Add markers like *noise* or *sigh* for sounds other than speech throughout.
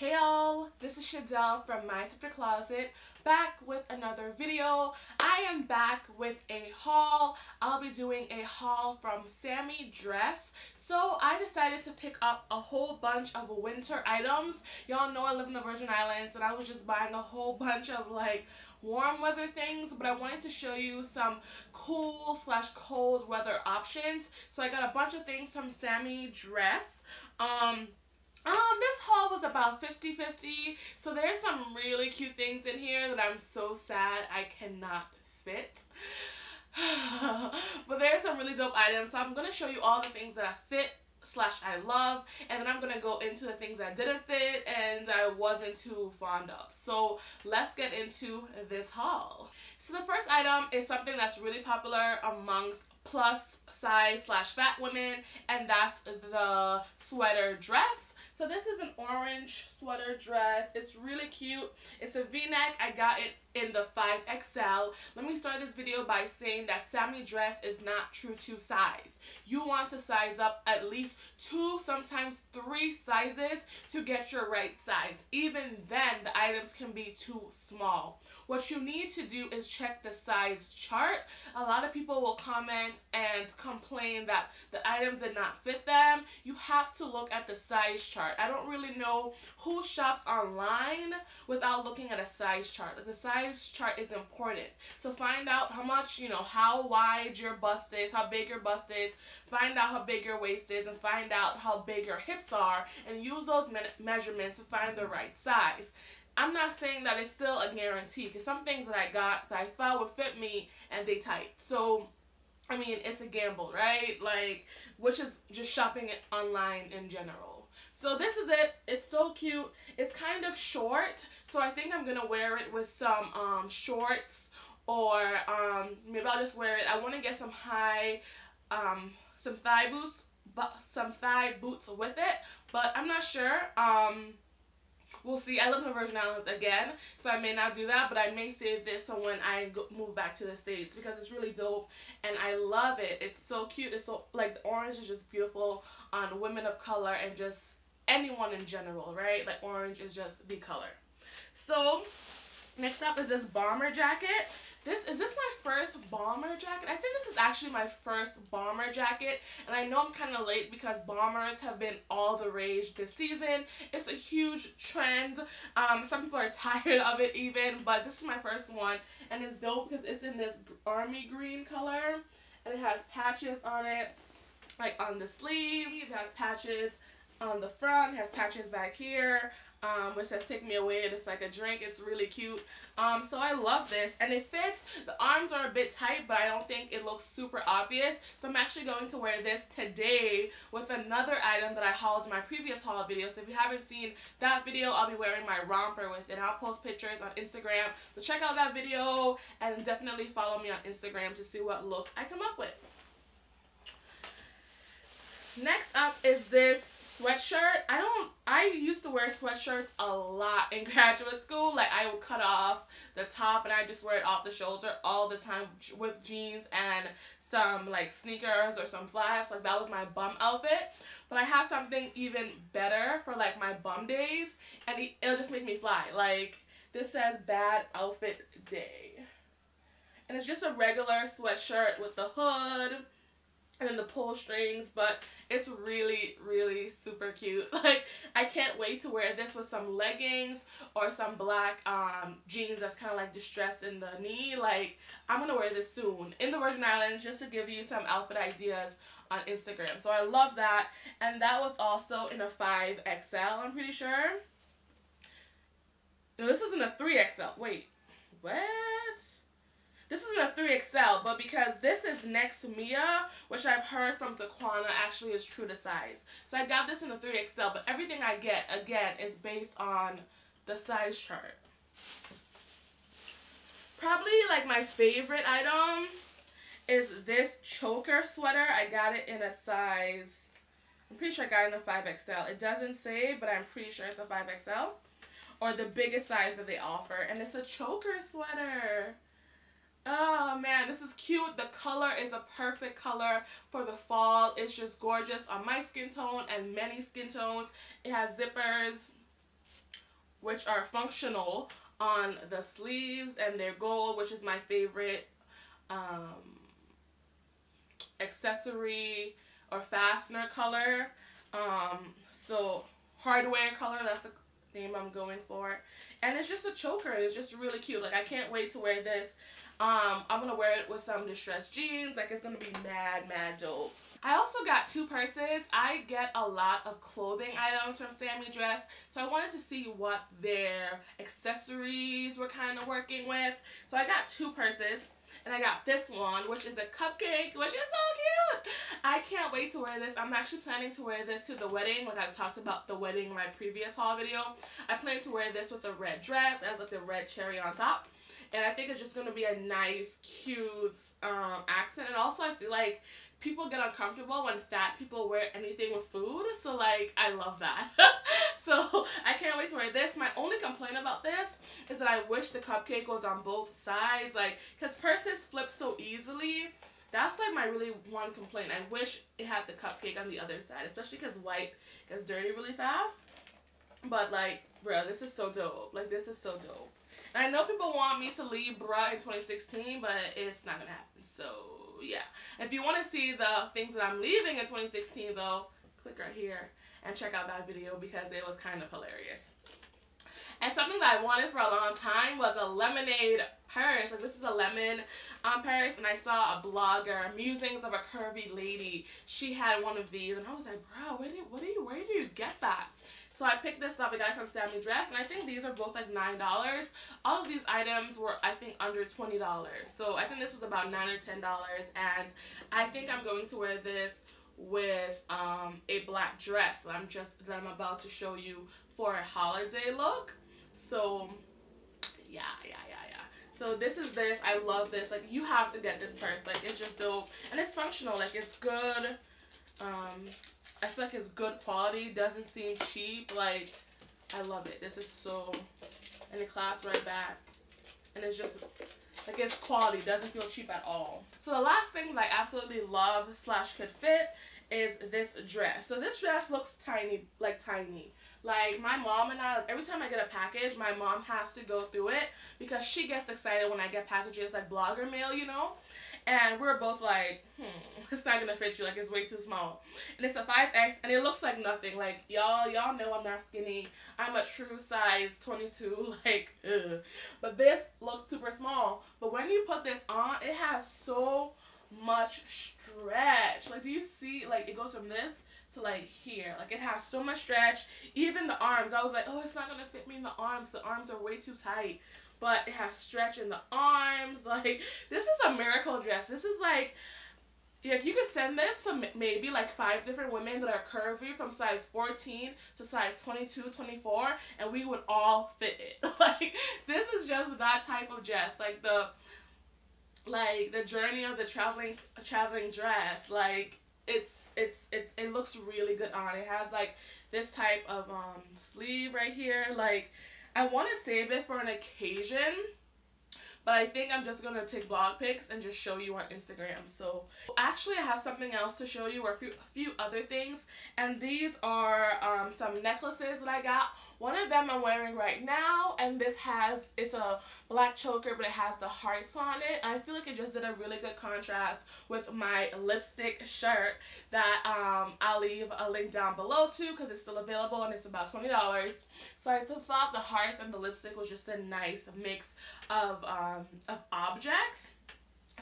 Hey y'all, this is Shadell from My Thrifted Closet, back with another video. I am back with a haul. I'll be doing a haul from Sammy Dress. So I decided to pick up a whole bunch of winter items. Y'all know I live in the Virgin Islands and I was just buying a whole *laughs* bunch of like warm weather things but I wanted to show you some cool slash cold weather options so I got a bunch of things from Sammy Dress um um, this haul was about 50-50, so there's some really cute things in here that I'm so sad I cannot fit. *sighs* but there's some really dope items, so I'm going to show you all the things that I fit slash I love, and then I'm going to go into the things that didn't fit and I wasn't too fond of. So let's get into this haul. So the first item is something that's really popular amongst plus size slash fat women, and that's the sweater dress. So this is an orange sweater dress. It's really cute. It's a v-neck. I got it in the 5XL. Let me start this video by saying that Sammy dress is not true to size. You want to size up at least two, sometimes three sizes to get your right size. Even then, the items can be too small. What you need to do is check the size chart. A lot of people will comment and complain that the items did not fit them. You have to look at the size chart. I don't really know who shops online without looking at a size chart. The size size chart is important. So find out how much, you know, how wide your bust is, how big your bust is, find out how big your waist is, and find out how big your hips are, and use those me measurements to find the right size. I'm not saying that it's still a guarantee, because some things that I got that I thought would fit me, and they tight. So, I mean, it's a gamble, right? Like, which is just shopping online in general. So this is it. It's so cute. It's kind of short, so I think I'm going to wear it with some um, shorts or um, maybe I'll just wear it. I want to get some high, um, some thigh boots, but some thigh boots with it, but I'm not sure. Um, we'll see. I live in the Virgin Islands again, so I may not do that, but I may save this so when I go, move back to the States because it's really dope and I love it. It's so cute. It's so, like, the orange is just beautiful on women of color and just anyone in general, right? Like orange is just the color. So next up is this bomber jacket. This is this my first bomber jacket? I think this is actually my first bomber jacket and I know I'm kind of late because bombers have been all the rage this season. It's a huge trend. Um, some people are *laughs* tired of it even, but this is my first one and it's dope because it's in this army green color and it has patches on it like on the sleeves. It has patches on the front, has patches back here, um, which says take me away. It's like a drink. It's really cute. Um, so I love this. And it fits. The arms are a bit tight, but I don't think it looks super obvious. So I'm actually going to wear this today with another item that I hauled in my previous haul video. So if you haven't seen that video, I'll be wearing my romper with it. I'll post pictures on Instagram. So check out that video and definitely follow me on Instagram to see what look I come up with. Next up is this sweatshirt. I don't, I used to wear sweatshirts a lot in *laughs* graduate school. Like I would cut off the top and I just wear it off the shoulder all the time with jeans and some like sneakers or some flats. Like that was my bum outfit. But I have something even better for like my bum days and it'll just make me fly. Like this says bad outfit day. And it's just a regular sweatshirt with the hood and then the pull strings but it's really really super cute. *laughs* Like I can't wait to wear this with some leggings or some black um, jeans that's kind of like distressed in the knee. Like I'm gonna wear this soon in the Virgin Islands just to give you some outfit ideas on Instagram. So I love that. And that was also in a 5XL I'm pretty sure. No this was in a 3XL wait what this is a 3XL, but because this is next to Mia, which I've heard from Taquana actually is true to size. So I got this in a 3XL, but everything I get, again, is based on the size chart. Probably like my favorite item is this choker sweater. I got it in a size, I'm pretty sure I got it in a 5XL. It doesn't say, but I'm pretty sure it's a 5XL. Or the biggest size that they offer. And it's a choker sweater. Oh man, this is cute. The color is a perfect color for the fall. It's just gorgeous on my skin tone and many skin tones. It has zippers which are functional on the sleeves and they're gold, which is my favorite um, accessory or fastener color. Um, so hardware color, that's the name I'm going for. And it's just a choker. It's just really cute. Like I can't wait to wear this. Um, I'm gonna wear it with some distressed jeans. Like it's gonna be mad, mad dope. I also got two purses. I get a lot of clothing items from Sammy Dress, so I wanted to see what their accessories were kind of working with. So I got two purses. And I got this one, which is a cupcake, which is so cute. I can't wait to wear this. I'm actually planning to wear this to the wedding. Like I talked about the wedding in my previous haul video. I plan to wear this with a red dress as like the red cherry on top. And I think it's just going to be a nice, cute um, accent. And also I feel like people get uncomfortable when fat people wear anything with food. So like, I love that. *laughs* *laughs* so I can't wait to wear this. My only complaint about this is that I wish the cupcake was on both sides. Like, because purses flip so easily. That's like my really one complaint. I wish it had the cupcake on the other side, especially because white gets dirty really fast. But like, bro, this is so dope. Like, this is so dope. And I know people want me to leave bra in 2016, but it's not gonna happen. So yeah. If you want to see the things that I'm leaving in 2016 though, click right here and check out that video because it was kind of hilarious. And something that I wanted for a long time was a lemonade purse. Like this is a lemon um, purse and I saw a blogger, Musings of a Curvy Lady. She had one of these and I was like, bro, where do you, what do you, where do you get that? So I picked this up. I got it from Sammy Dress, and I think these are both like $9. All of these items were, I think, under $20. So I think this was about 9 or $10, and I think I'm going to wear this with um, a black dress that I'm just that I'm about to show you for a holiday look. So yeah, yeah, yeah, yeah. So this is this. I love this. Like you have to get this purse. Like it's just dope and it's functional. Like it's good. Um, I feel like it's good quality. Doesn't seem cheap. Like, I love it. This is so... And the clasp right back. And it's just... Like, it's quality. Doesn't feel cheap at all. So the last thing that I absolutely love slash could fit is this dress. So this dress looks tiny, like tiny. Like my mom and I, every time I get a package, my mom has to go through it because she gets excited when I get packages like blogger mail, you know. And we're both like, hmm, *laughs* it's not gonna fit you. Like it's way too small. And it's a 5X and it looks like nothing. Like y'all, y'all know I'm not skinny. I'm a true size 22. *laughs* Like, ugh. But this looks super small. But when you put this on, it has so much stretch. Like, do you see? Like, it goes from this to like here. Like it has so much stretch. Even the arms, I was like, oh, it's not gonna fit me in the arms. The arms are way too tight but it has stretch in the arms. *laughs* Like, this is a miracle dress. This is like, like you could send this to maybe like five different women that are curvy from size 14 to size 22, 24, and we would all fit it. *laughs* like, this is just that type of dress. Like, the, like, the journey of the traveling, traveling dress. Like, it's, it's, it's, it looks really good on. It has, like, this type of, um, sleeve right here. Like, I want to save it for an occasion. But I think I'm just to take blog pics and just show you on Instagram. So actually I have something else to show you or a few, a few other things. And these are um, some necklaces that I got. One of them I'm wearing right now. And this has, it's a black choker, but it has the hearts on it. I feel like it just did a really good contrast with my lipstick shirt that um, I'll leave a link down below too because it's still available and it's about $20. So I thought the hearts and the lipstick was just a nice mix of, um, of objects.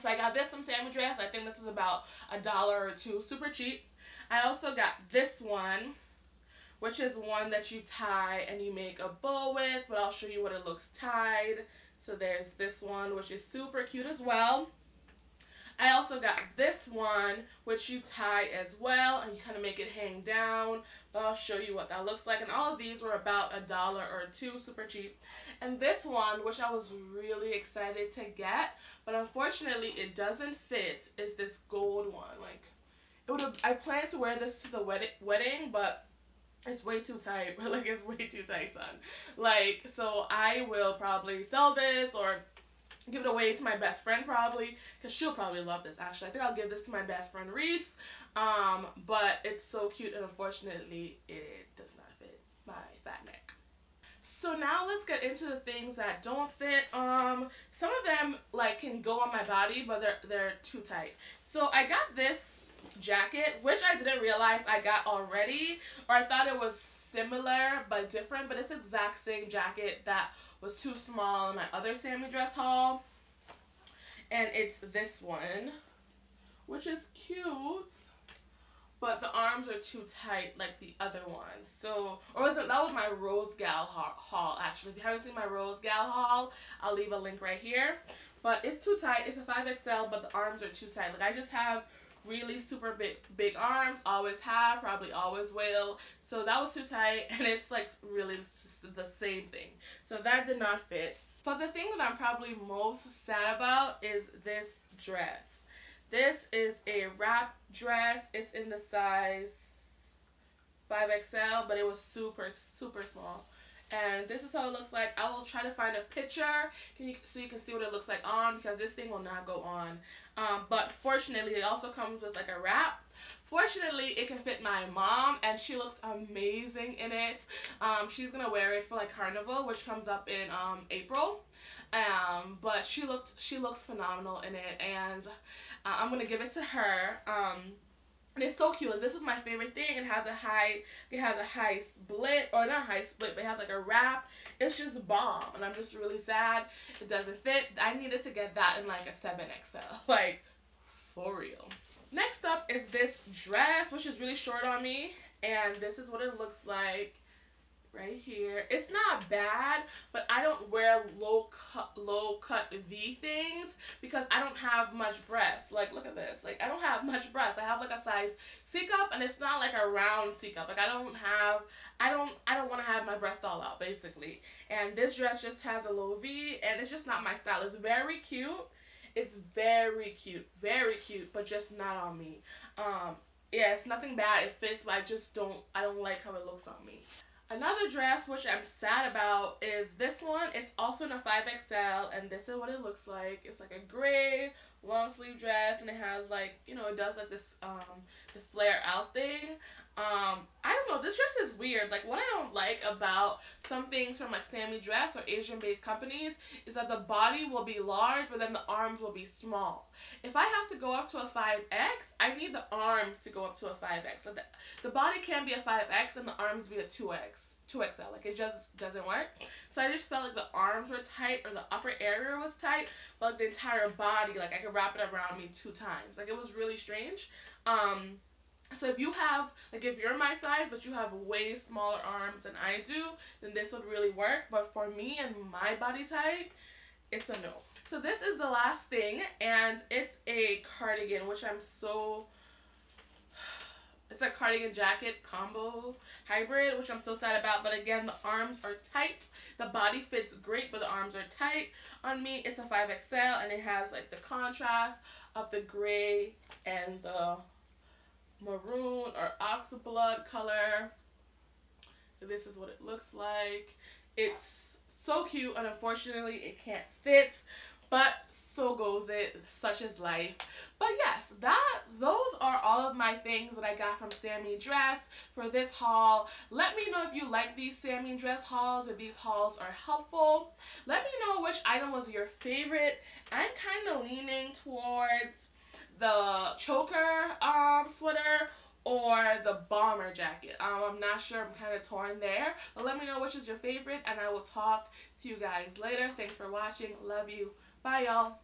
So I got this from Sammy Dress. I think this was about a dollar or two, super cheap. I also got this one which is one that you tie and you make a bow with, but I'll show you what it looks tied. So there's this one, which is super cute as well. I also got this one, which you tie as well, and you kind of make it hang down. But I'll show you what that looks like. And all of these were about a dollar or two, super cheap. And this one, which I was really excited to get, but unfortunately it doesn't fit, is this gold one. Like, it would I planned to wear this to the wedding, wedding, but it's way too tight. *laughs* But like it's way too tight, son. Like so I will probably sell this or give it away to my best friend probably because she'll probably love this actually. I think I'll give this to my best friend Reese. Um, but it's so cute and unfortunately it does not fit my fat neck. So So now let's get into the things that don't fit. Um, some of them like can go on my body, but they're they're too tight. So I got this jacket, which I didn't realize I got already, or I thought it was similar but different, but it's exact same jacket that was too small in my other Sammy dress haul. And it's this one, which is cute but the arms are too tight like the other one. So, or was it, that was my Rosegal haul actually. If you haven't seen my Rosegal haul, I'll leave a link right here. But it's too tight. It's a 5XL, but the arms are too tight. Like I just have really super big big arms always have probably always will so that was too tight *laughs* and it's like really the same thing so that did not fit but the thing that i'm probably most sad about is this dress this is a wrap dress. It's in the size 5XL, but it was super, super small. And this is how it looks like. I will try to find a picture so you can see what it looks like on because this thing will not go on. Um, but fortunately, it also comes with like a wrap. Fortunately, it can fit my mom and she looks amazing in it. Um, she's to wear it for like Carnival, which comes up in um, April. Um, but she looked she looks phenomenal in it and uh, I'm gonna give it to her. And it's so cute. This is my favorite thing. It has a high, it has a high split, or not high split, but it has like a wrap. It's just bomb, and I'm just really sad it doesn't fit. I needed to get that in like a 7XL, *laughs* like for real. Next up is this dress, which is really short on me, and this is what it looks like right here. It's not bad, but I don't wear low cut, low cut V things because I don't have much breast. Like, look at this. Like, I don't have much breast. I have like a size C cup, and it's not like a round C cup. Like, I don't have, I don't, I don't want to have my breast all out, basically. And this dress just has a low V, and it's just not my style. It's very cute. It's very cute, very cute, but just not on me. Um, yeah, it's nothing bad. It fits, but I just don't, I don't like how it looks on me. Another dress which I'm sad about is this one. It's also in a 5XL and this is what it looks like. It's like a gray long sleeve dress and it has like, you know, it does like this um the flare out thing. Um, I don't know, this dress is weird. Like what I don't like about some things from like Sammy Dress or Asian based companies is that the body will be large but then the arms will be small. If I have to go up to a 5X, I need the arms to go up to a 5X. So the, the body can be a 5X and the arms be a 2X. 2XL. Like it just doesn't work. So I just felt like the arms were tight or the upper area was tight, but like the entire body, like I could wrap it around me two times. Like it was really strange. Um, so if you have, like if you're my size, but you have way smaller arms than I do, then this would really work. But for me and my body type, it's a no. So this is the last thing, and it's a cardigan, which I'm so, it's a cardigan jacket combo hybrid, which I'm so sad about. But again, the arms are tight. The body fits great, but the arms are tight. On me, it's a 5XL, and it has like the contrast of the gray and the maroon or ox blood color. This is what it looks like. It's so cute and unfortunately it can't fit but so goes it such is life but yes that those are all of my things that i got from sammy dress for this haul let me know if you like these sammy dress hauls if these hauls are helpful let me know which item was your favorite i'm kind of leaning towards the choker um, sweater or the bomber jacket. Um, I'm not sure. I'm kind of torn there. But let me know which is your favorite and I will talk to you guys later. Thanks for watching. Love you. Bye, y'all.